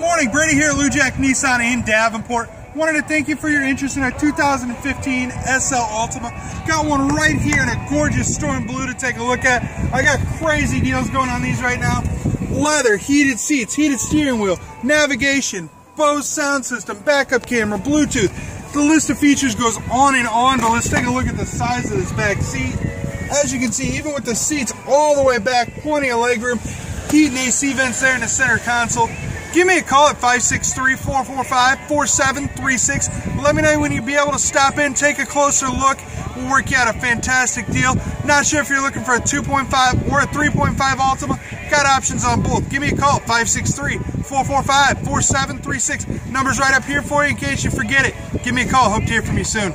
morning, Brady here at LuJack Nissan in Davenport. Wanted to thank you for your interest in our 2015 SL Altima. Got one right here in a gorgeous storm blue to take a look at. I got crazy deals going on these right now. Leather, heated seats, heated steering wheel, navigation, Bose sound system, backup camera, Bluetooth. The list of features goes on and on, but let's take a look at the size of this back seat. As you can see, even with the seats all the way back, plenty of legroom, heat and AC vents there in the center console. Give me a call at 563-445-4736. Let me know when you'll be able to stop in, take a closer look. We'll work you out a fantastic deal. Not sure if you're looking for a 2.5 or a 3.5 Altima. Got options on both. Give me a call at 563-445-4736. Number's right up here for you in case you forget it. Give me a call. Hope to hear from you soon.